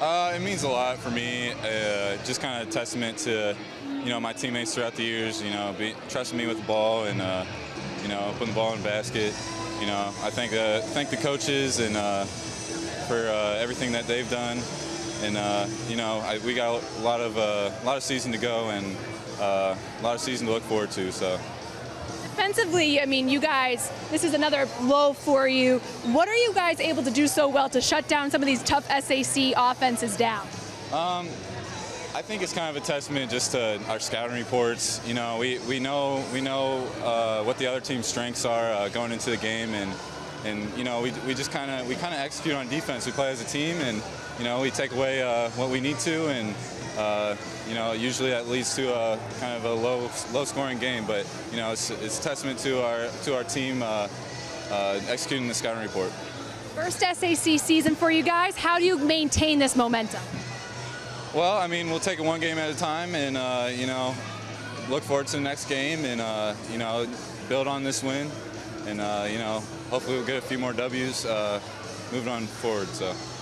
Uh, it means a lot for me. Uh, just kind of a testament to, you know, my teammates throughout the years. You know, be, trusting me with the ball and, uh, you know, putting the ball in the basket. You know, I thank uh, thank the coaches and uh, for uh, everything that they've done. And uh, you know, I, we got a lot of a lot of season to go and a lot of season to look forward to. So. Defensively, I mean, you guys, this is another low for you. What are you guys able to do so well to shut down some of these tough SAC offenses down? Um, I think it's kind of a testament just to our scouting reports. You know, we, we know we know uh, what the other team's strengths are uh, going into the game, and and you know we, we just kind of we kind of execute on defense. We play as a team, and you know we take away uh, what we need to, and uh, you know usually that leads to a kind of a low low scoring game. But you know it's, it's a testament to our to our team uh, uh, executing the scouting report. First SAC season for you guys. How do you maintain this momentum? Well, I mean, we'll take it one game at a time, and uh, you know, look forward to the next game, and uh, you know, build on this win, and uh, you know, hopefully we'll get a few more Ws uh, moving on forward. So.